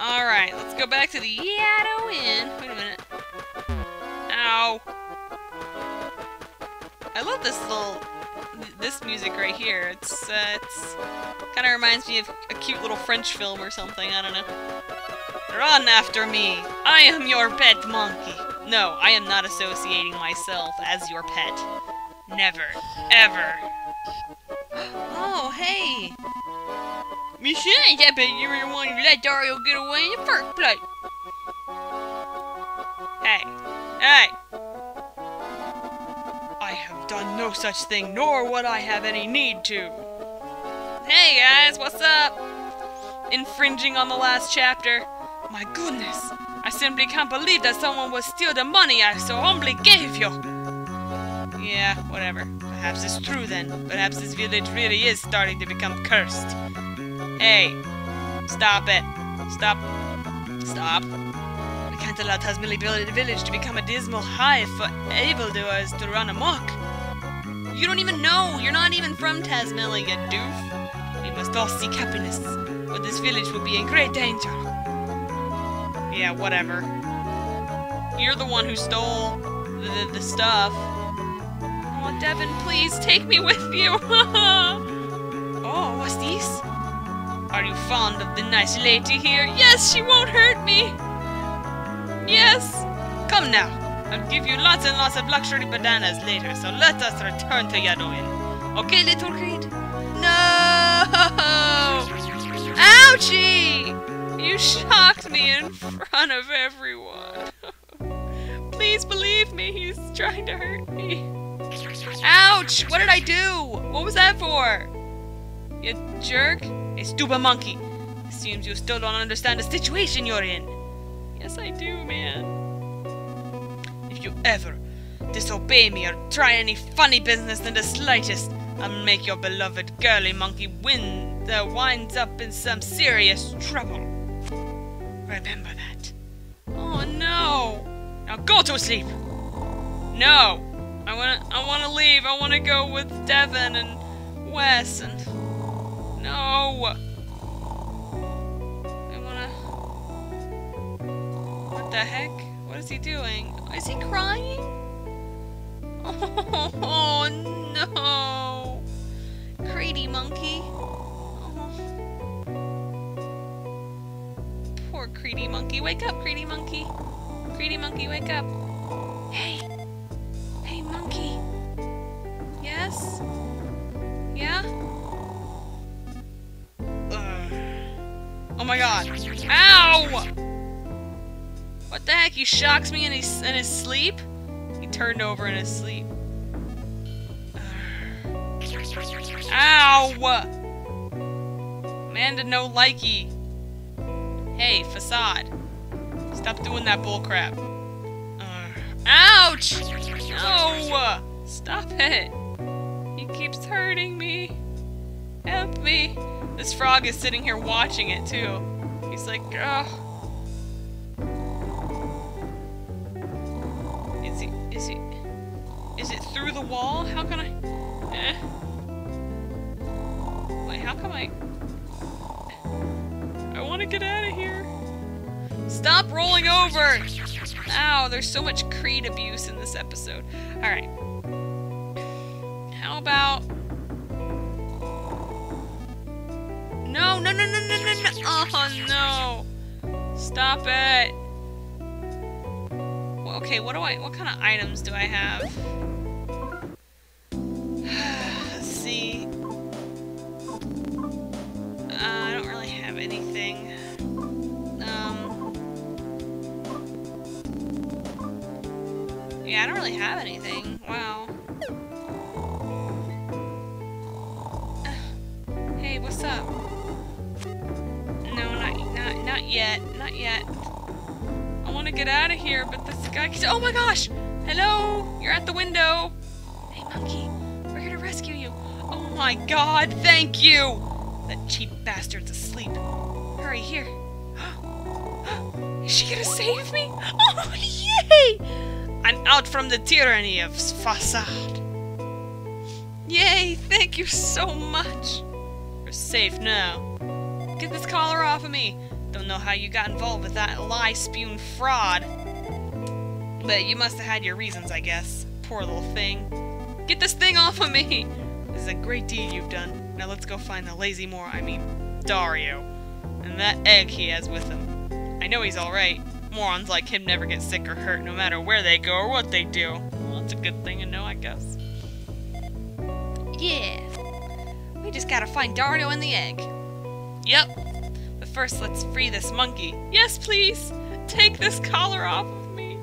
Alright, let's go back to the Yado Inn. Wait a minute. Ow. I love this little, this music right here. It's, uh, it's, kind of reminds me of a cute little French film or something, I don't know. Run after me! I am your pet monkey! No, I am not associating myself as your pet. Never. Ever. Oh, hey! Besides, I bet you were the one who let Dario get away in the first place. Hey. Hey! I have done no such thing, nor would I have any need to. Hey guys, what's up? Infringing on the last chapter. My goodness, I simply can't believe that someone would steal the money I so humbly gave you. Yeah, whatever. Perhaps it's true then. Perhaps this village really is starting to become cursed. Hey, stop it. Stop. Stop. We can't allow Tazmily Village to become a dismal hive for evildoers to run amok. You don't even know. You're not even from you doof. We must all seek happiness, or this village will be in great danger. Yeah, whatever. You're the one who stole the, the, the stuff. Oh, Devin, please take me with you. oh, what's this? Are you fond of the nice lady here? Yes, she won't hurt me. Yes. Come now. I'll give you lots and lots of luxury bananas later, so let us return to Yado Inn. Okay, little Creed? No! Ouchie! You shocked me in front of everyone. Please believe me, he's trying to hurt me. Ouch! What did I do? What was that for? You jerk. A stupid monkey. Seems you still don't understand the situation you're in. Yes, I do, man. If you ever disobey me or try any funny business in the slightest, I'll make your beloved girly monkey win that winds up in some serious trouble. Remember that. Oh no! Now go to sleep! No! I wanna I wanna leave. I wanna go with Devin and Wess and no! I wanna... What the heck? What is he doing? Oh, is he crying? Oh, no! Greedy monkey. Oh. Poor greedy monkey. Wake up, greedy monkey. Greedy monkey, wake up. Hey! Hey, monkey. Yes? Yeah? My god. Ow! What the heck? He shocks me in his, in his sleep? He turned over in his sleep. Ow! Amanda no likey. Hey, Fassad. Stop doing that bullcrap. Uh, ouch! No! Stop it! He keeps hurting me. Help me. This frog is sitting here watching it too. He's like, ugh. Is he, is he, is it through the wall? How can I, eh? Wait, how come I, I want to get out of here. Stop rolling over! Ow, there's so much Creed abuse in this episode. Alright. How about... No, no, no, no, no, no, no! Oh, no! Stop it! Well, okay, what do I... What kind of items do I have? Let's see. Uh, I don't really have anything. Um... Yeah, I don't really have anything. To get out of here, but this guy keeps- Oh my gosh! Hello? You're at the window. Hey, monkey. We're here to rescue you. Oh my god, thank you! That cheap bastard's asleep. Hurry, here. Is she gonna save me? Oh, yay! I'm out from the tyranny of Fassad. Yay, thank you so much. We're safe now. Get this collar off of me. Don't know how you got involved with that lie spewing fraud. But you must have had your reasons, I guess. Poor little thing. Get this thing off of me! This is a great deed you've done. Now let's go find the lazy Mor I mean, Dario. And that egg he has with him. I know he's alright. Morons like him never get sick or hurt, no matter where they go or what they do. Well, that's a good thing to know, I guess. Yeah. We just gotta find Dario and the egg. Yep. First, let's free this monkey. Yes, please! Take this collar off of me!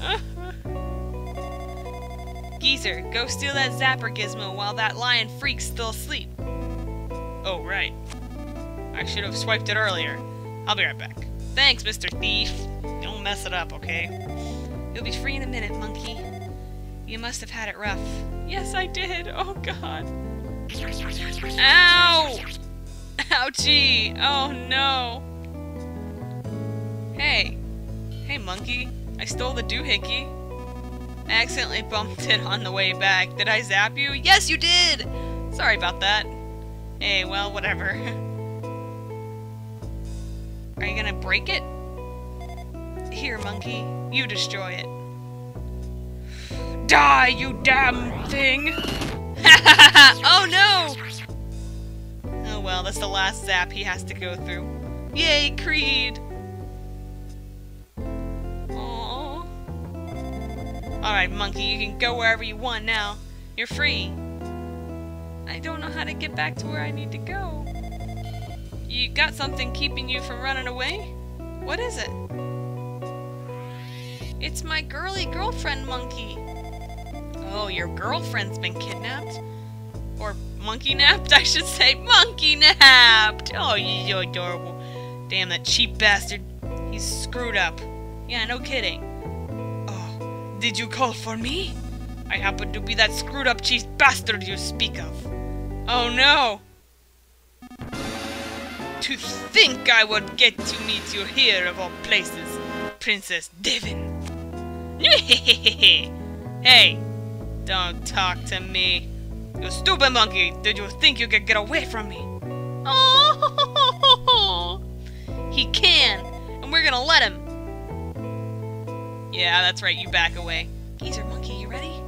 Geezer, go steal that zapper gizmo while that lion freak's still asleep. Oh, right. I should have swiped it earlier. I'll be right back. Thanks, Mr. Thief. Don't mess it up, okay? You'll be free in a minute, monkey. You must have had it rough. Yes, I did. Oh, God. Ow! Ouchie! Oh, no. Hey. Hey, monkey. I stole the doohickey. I accidentally bumped it on the way back. Did I zap you? Yes, you did! Sorry about that. Hey, well, whatever. Are you gonna break it? Here, monkey. You destroy it. Die, you damn thing! oh no! Oh well, that's the last zap he has to go through. Yay, Creed! Aww. Alright, monkey, you can go wherever you want now. You're free. I don't know how to get back to where I need to go. You got something keeping you from running away? What is it? It's my girly girlfriend monkey. Oh, your girlfriend's been kidnapped? Or monkey napped, I should say. Monkey napped! Oh, you're adorable. Damn, that cheap bastard. He's screwed up. Yeah, no kidding. Oh, did you call for me? I happen to be that screwed up cheap bastard you speak of. Oh no! To think I would get to meet you here of all places, Princess Devon. hey, don't talk to me. You stupid monkey, did you think you could get away from me? Oh, he can, and we're gonna let him. Yeah, that's right, you back away. Geezer monkey, you ready?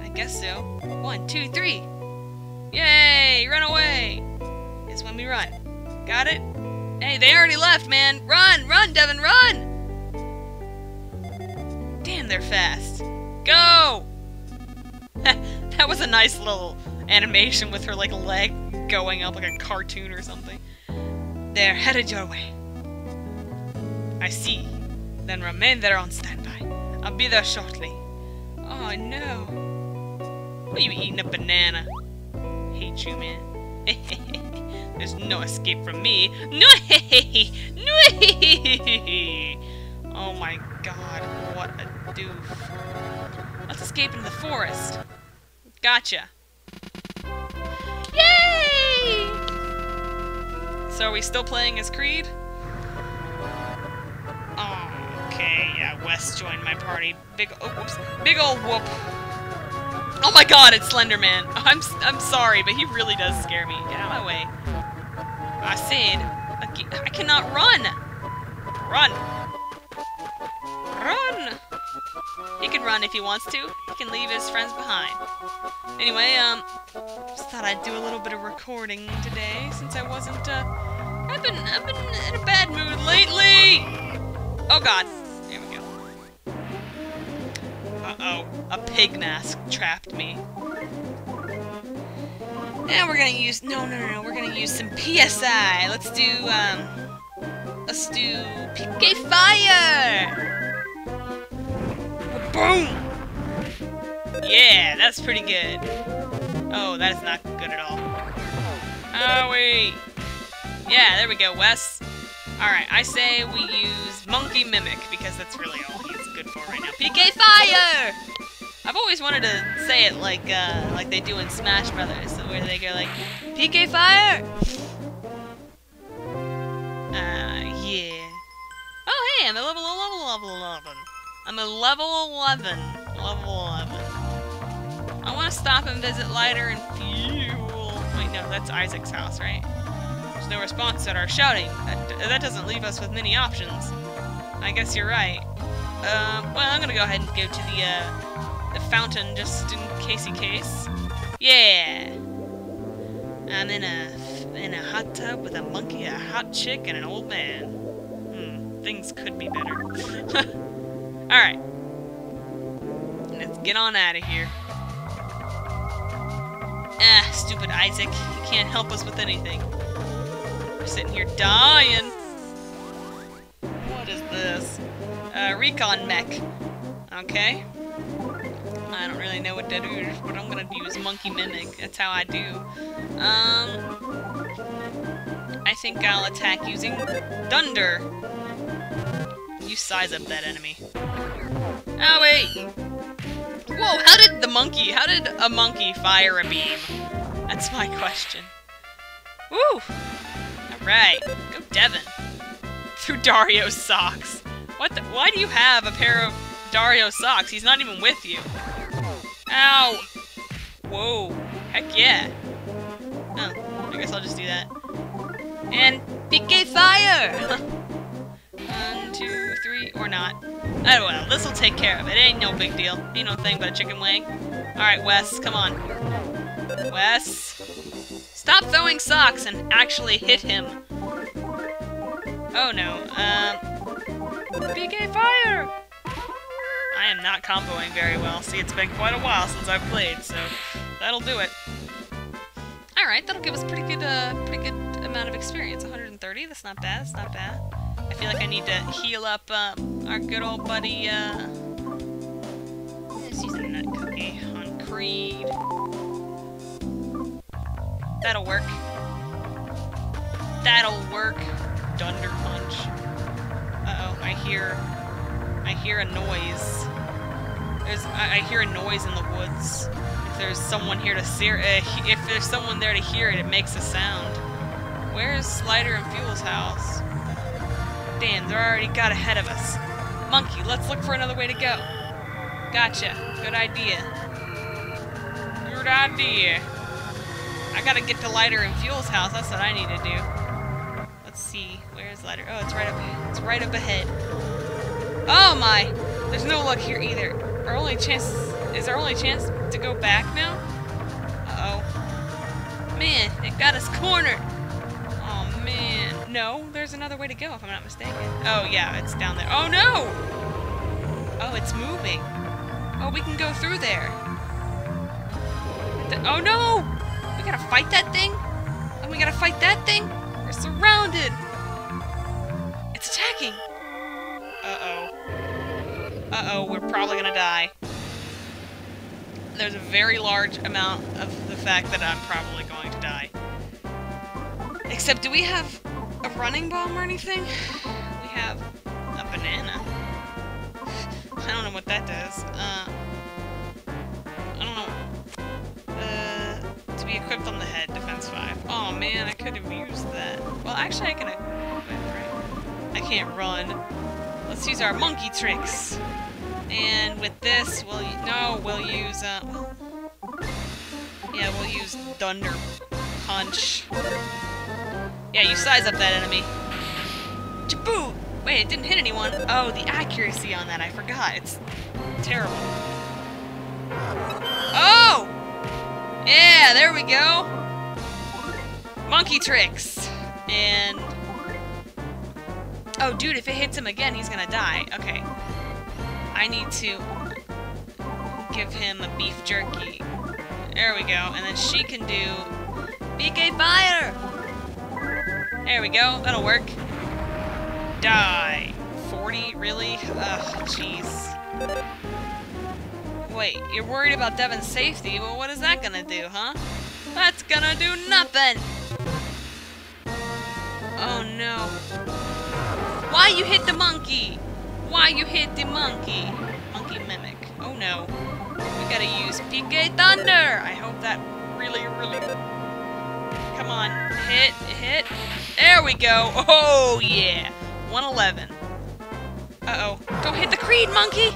I guess so. One, two, three. Yay, run away. Is when we run. Got it? Hey, they already left, man. Run, run, Devon, run! Damn, they're fast. Go! that was a nice little animation with her, like, leg going up like a cartoon or something. They're headed your way. I see. Then remain there on standby. I'll be there shortly. Oh, no. What are you eating a banana? Hate you, man. There's no escape from me. No! No! Oh my god, what a doof. Let's escape into the forest. Gotcha. Yay! So are we still playing as Creed? Oh, okay, yeah, Wess joined my party. Big, oh, whoops. Big old whoop. Oh my god, it's Slenderman. I'm, I'm sorry, but he really does scare me. Get out of my way. Ah, I said, I cannot run. Run. Run! He can run if he wants to. He can leave his friends behind. Anyway, um, just thought I'd do a little bit of recording today since I wasn't, uh, I've been, I've been in a bad mood lately! Oh god. There we go. Uh-oh. A pig mask trapped me. And we're gonna use, no, no, no, no, we're gonna use some PSI. Let's do, um, let's do PK Fire! Boom! Yeah, that's pretty good. Oh, that is not good at all. Oh, wait. Yeah, there we go, Wess. Alright, I say we use Monkey Mimic, because that's really all he's good for right now. PK Fire! I've always wanted to say it like, uh, like they do in Smash Brothers, where they go like, PK Fire! Uh, yeah. Oh, hey, I'm a level, level, level 11. I'm a level 11. Level 11. I want to stop and visit Lighter and Fuel. Wait, no, that's Isaac's house, right? There's no response at our shouting. That, that doesn't leave us with many options. I guess you're right. Uh, well, I'm gonna go ahead and go to the, uh, the fountain just in casey case. Yeah! I'm in a in a hot tub with a monkey, a hot chick, and an old man. Hmm, things could be better. Alright. Let's get on out of here. Ah, stupid Isaac. He can't help us with anything. We're sitting here dying. What is this? Uh, recon mech. Okay. I don't really know what that is, but I'm gonna use Monkey Mimic. That's how I do. Um, I think I'll attack using Thunder. You size up that enemy. Oh, wait! Whoa, how did the monkey, how did a monkey fire a beam? That's my question. Woo! Alright, go Devin. Through Dario's socks. What the, why do you have a pair of Dario socks? He's not even with you. Ow! Whoa. Heck yeah. Oh, I guess I'll just do that. And PK fire! One, two, three, or not. Oh well, this'll take care of it. Ain't no big deal. Ain't no thing but a chicken wing. Alright, Wess, come on. Wess. Stop throwing socks and actually hit him. Oh no. Um. PK fire! I am not comboing very well. See, it's been quite a while since I've played, so that'll do it. Alright, that'll give us pretty good, uh, pretty good amount of experience. 130, that's not bad, that's not bad. I feel like I need to heal up, uh, our good old buddy, uh... Nut cookie on Creed. That'll work. That'll work. Dunder Punch. Uh-oh, I hear... I hear a noise. There's, I, I, hear a noise in the woods. If there's someone here to see, uh, if there's someone there to hear it, it makes a sound. Where's Lighter and Fuel's house? They're already got ahead of us. Monkey, let's look for another way to go. Gotcha. Good idea. Good idea. I gotta get to Lighter and Fuel's house. That's what I need to do. Let's see. Where's Lighter? Oh, it's right up. It's right up ahead. Oh my! There's no luck here either. Our only chance is our only chance to go back now. Uh oh. Man, it got us cornered. Oh. No, there's another way to go if I'm not mistaken. Oh yeah, it's down there. Oh no! Oh, it's moving. Oh, we can go through there. Oh no! We gotta fight that thing? And we gotta fight that thing? We're surrounded! It's attacking! Uh-oh. Uh-oh, we're probably gonna die. There's a very large amount of the fact that I'm probably going to die. Except, do we have a running bomb or anything? We have a banana. I don't know what that does. Uh, I don't know. Uh, to be equipped on the head, defense 5. Oh man, I could have used that. Well, actually I can equip right? I can't run. Let's use our monkey tricks. And with this, we'll no, we'll use uh, yeah, we'll use thunder punch. Yeah, you size up that enemy. Jaboo! Wait, it didn't hit anyone. Oh, the accuracy on that, I forgot. It's terrible. Oh! Yeah, there we go. Monkey tricks. And Oh, dude, if it hits him again, he's gonna die. Okay. I need to give him a beef jerky. There we go. And then she can do PK Fire! There we go. That'll work. Die. 40? Really? Ugh, jeez. Wait, you're worried about Devin's safety? Well, what is that gonna do, huh? That's gonna do nothing! Oh no. Why you hit the monkey? Why you hit the monkey? Monkey mimic. Oh no. We gotta use PK Thunder! I hope that really, really... Come on. Hit, hit. There we go. Oh yeah. 111. Uh-oh. Don't hit the creed, monkey!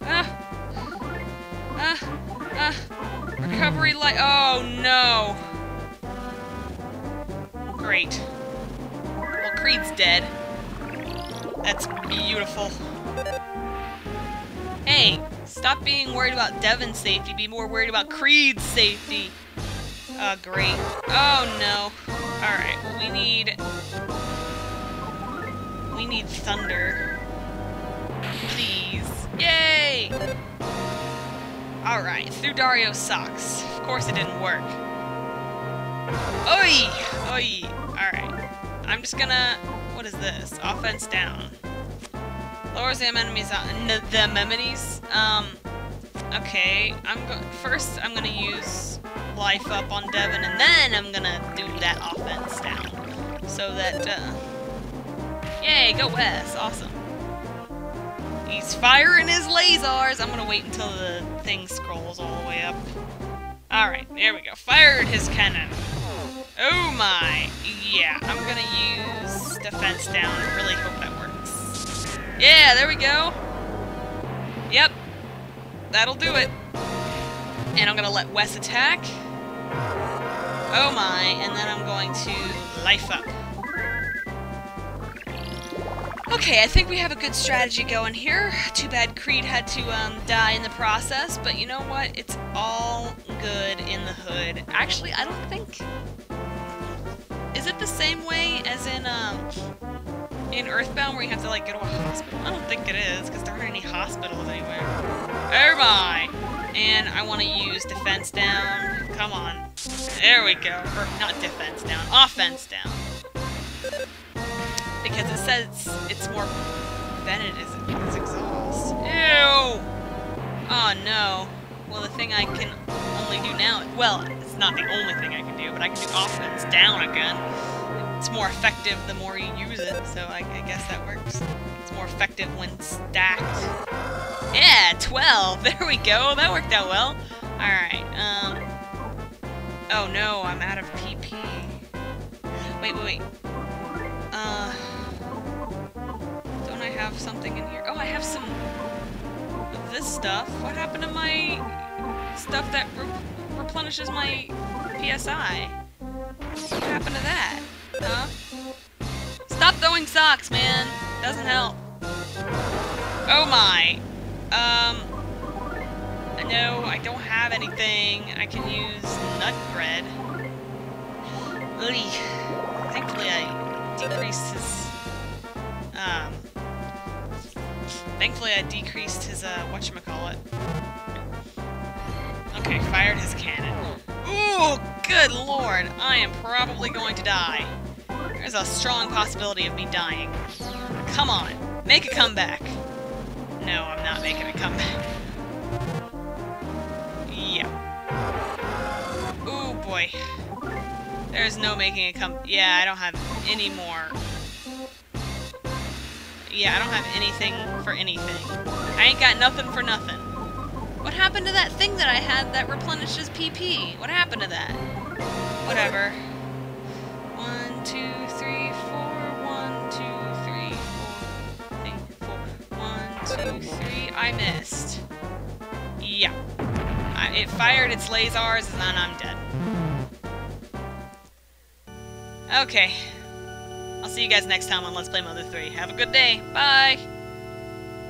Ah. Ah. Ah. Recovery light. Oh no. great. Well, Creed's dead. That's beautiful. Hey, stop being worried about Devon's safety. Be more worried about Creed's safety. Great. Oh, no. Alright, well, we need... We need thunder. Please. Yay! Alright, through Dario's socks. Of course it didn't work. Oi! Oi! Alright. I'm just gonna... What is this? Offense down. Lowers the enemies. The enemies? Um... Okay, I'm go first I'm gonna use life up on Devon, and then I'm gonna do that offense down. So that, uh... Yay, go Wess! Awesome. He's firing his lasers! I'm gonna wait until the thing scrolls all the way up. Alright, there we go. Fired his cannon. Oh my! Yeah, I'm gonna use defense down. Really hope that works. Yeah, there we go! Yep. That'll do it. And I'm gonna let Wess attack. Oh my, and then I'm going to life up. Okay, I think we have a good strategy going here. Too bad Creed had to um, die in the process, but you know what? It's all good in the hood. Actually, I don't think... Is it the same way as in um, in Earthbound where you have to like go to a hospital? I don't think it is, because there aren't any hospitals anywhere. Oh my! And I want to use defense down. Come on. There we go. Or not defense down, offense down because it says it's more than it is it's exhaust. Ew! Oh no. Well, the thing I can only do now, well, it's not the only thing I can do, but I can do offense down again. It's more effective the more you use it, so I, I guess that works. It's more effective when stacked. Yeah, 12! There we go! That worked out well. Alright, um... Oh no, I'm out of PP. Wait, wait, wait. Uh Don't I have something in here. Oh, I have some of this stuff. What happened to my stuff that re replenishes my PSI? What happened to that? Huh? Stop throwing socks, man! Doesn't help. Oh my. Um... No, I don't have I can use nut bread. Ugh. Thankfully I decreased his... Um... Thankfully I decreased his, uh, whatchamacallit. Okay, fired his cannon. Ooh, good lord! I am probably going to die. There's a strong possibility of me dying. Come on, make a comeback. No, I'm not making a comeback. Boy. There's no making it come- yeah, I don't have any more yeah, I don't have anything for anything. I ain't got nothing for nothing. What happened to that thing that I had that replenishes PP? What happened to that? Whatever. One, two, three, four. One, two, three, four. One, two, three. I missed. Yeah. I, it fired its lasers and then I'm dead. Okay. I'll see you guys next time on Let's Play Mother 3. Have a good day. Bye!